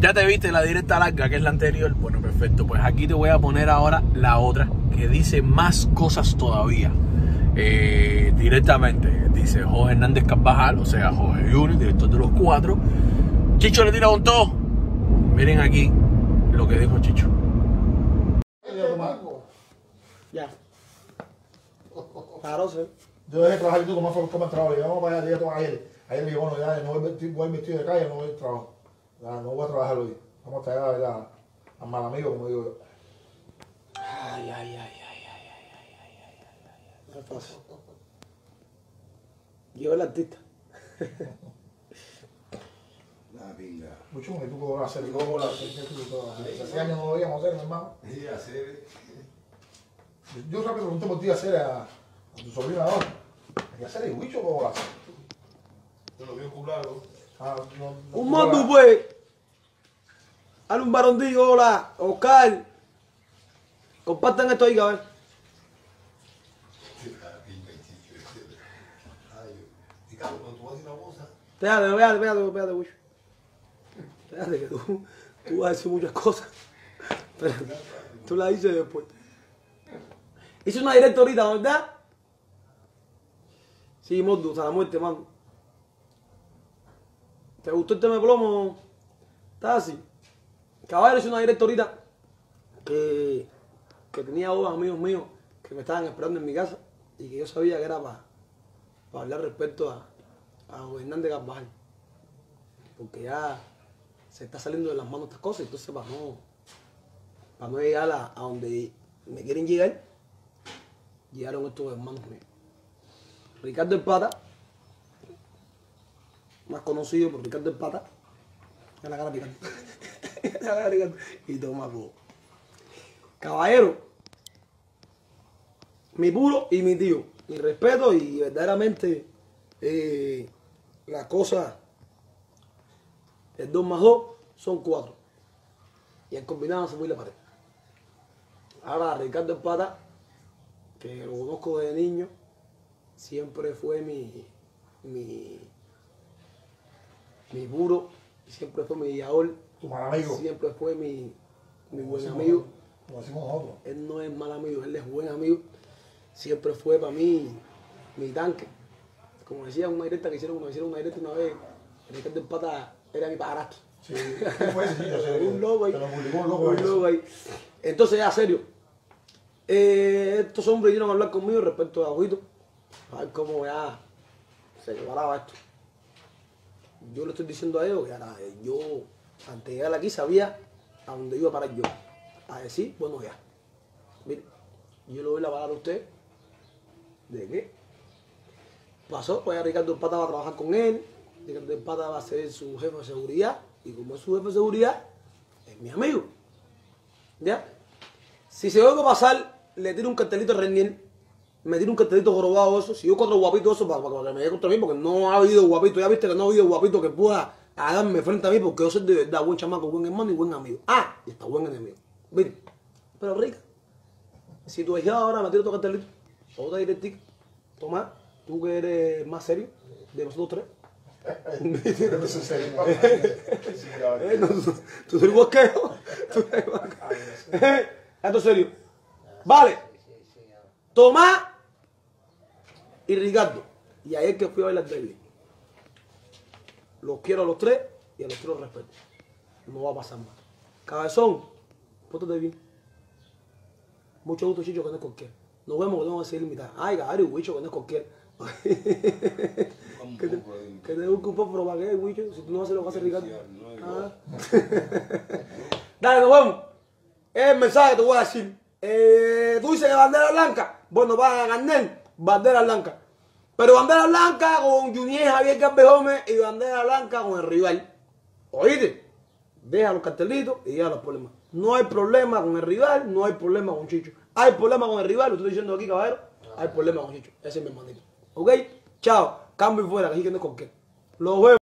Ya te viste la directa larga, que es la anterior. Bueno, perfecto. Pues aquí te voy a poner ahora la otra, que dice más cosas todavía. Eh, directamente, dice Jorge Hernández Carvajal, o sea, Jorge Junior, director de los cuatro. Chicho le tira con todo. Miren aquí lo que dijo Chicho. Ya. Claro, sí. Yo dejé de trabajar y tú como fue como el trabajo. Digo, vamos para allá, dije, toma ayer. Ayer le digo, bueno, ya no voy vestido, voy vestido de calle, no voy a trabajo. No voy a trabajar hoy. Vamos a traer ya a mal amigo, como digo yo. Ay, ay, ay, ay, ay, ay, ay, ay, ay, ay. No fácil. Yo el artista. La pinga. Mucho que tú cómo hacer, y cómo la hacer, que tú todo. Hace años no lo veíamos hacer, mi hermano. Y hacer. Yo rápido pregunté por ti hacer a, a tu sobrina ahora. ¿Y hacer el huicho cómo la hace? Yo lo veo culado. Ah, no, no, Un la- pues. Hale un barondillo, hola. Oscar. Compartan esto ahí, cabrón. Espérate, espérate, espérate, espérate, Wicho. Espérate, que tú, tú vas a decir muchas cosas. Espérate, tú la dices después. Hice una directa ahorita, ¿verdad? Sí, Mordo, hasta la muerte, mano. ¿Te gustó el tema de plomo? Así. Caballero, hice una directa ahorita que, que tenía dos amigos míos que me estaban esperando en mi casa y que yo sabía que era para hablar respecto a, a Hernández Carvajal. Porque ya se está saliendo de las manos estas cosas, entonces para no, para no llegar a, a donde me quieren llegar, llegaron estos hermanos míos. Ricardo el Pata, más conocido por Ricardo el Pata, en la cara. En la cara Ricardo. Y toma po. Caballero, mi puro y mi tío. Mi respeto y verdaderamente eh, la cosa, el 2 más 2 son 4. Y el combinado se fue la pared. Ahora Ricardo Espata, que lo conozco desde niño, siempre fue mi, mi, mi puro, siempre fue mi yaol, Tu mal amigo. siempre fue mi, mi buen amigo. Como decimos nosotros. Él no es mal amigo, él es buen amigo. Siempre fue para mí mi tanque. Como decía una directa que hicieron, una, hicieron una directa una vez, Ricardo Empata era mi padrastro. Sí, un loco ahí. Lo publicó un loco. Un ahí. Entonces, ya, serio. Eh, estos hombres vinieron a hablar conmigo respecto a Agüito. A ver cómo ya se preparaba esto. Yo le estoy diciendo a ellos que ahora, eh, yo, antes de llegar aquí, sabía a dónde iba a parar yo. A decir, bueno, ya. Mire, yo le doy la palabra a usted. ¿De qué? Pasó, pues ya Ricardo Empata va a trabajar con él. Ricardo Empata va a ser su jefe de seguridad. Y como es su jefe de seguridad, es mi amigo. ¿Ya? Si se oigo pasar, le tiro un cartelito a Renier, me tiro un cartelito jorobado eso, si yo cuatro guapitos eso para, para que me dé contra mí, porque no ha habido guapito, ya viste que no ha habido guapito que pueda darme frente a mí, porque yo soy de verdad buen chamaco, buen hermano y buen amigo. Ah, y está buen enemigo. ¿Viste? Pero rica. Si tu hija ahora me tiro otro cartelito, otra directica, toma, tú que eres más serio de nosotros tres. Ya, Eh, tú, tú eres bosqueo. Tú eres bosqueo. Esto es serio. Vale. Tomás y Ricardo. Y ayer que fui a bailar David. Los quiero a los tres y a los tres los respeto. No va a pasar más. Cabezón, pórtate bien. Mucho gusto, Chicho, que no es cualquiera. Nos vemos, que tengo que seguir mitad. Ay, Gary, Wicho, que no es cualquiera. que te, que te busque un poco, pero ¿para qué, Wicho? Si tú no haces lo que hace Ricardo. Ah. Dale, nos vemos. Es el mensaje que te voy a decir. Eh, tú dices que bandera blanca. Bueno, van a ganar bandera blanca. Pero bandera blanca con Junier Javier Gómez y bandera blanca con el rival. ¿Oíste? Deja los cartelitos y deja los problemas. No hay problema con el rival, no hay problema con Chicho. Hay problema con el rival, lo estoy diciendo aquí, caballero. Hay problema con Chicho. Ese es mi hermanito. ¿Ok? Chao. Cambio y fuera, que que no es con qué. Los vemos.